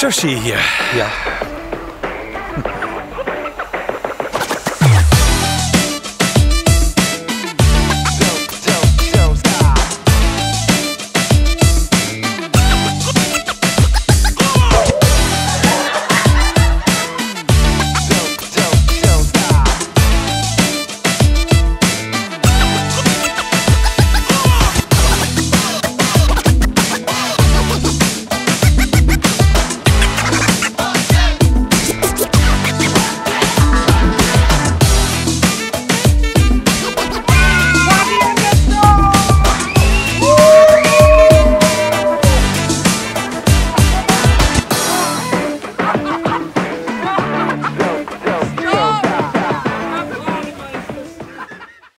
Sushi, ja. Ja.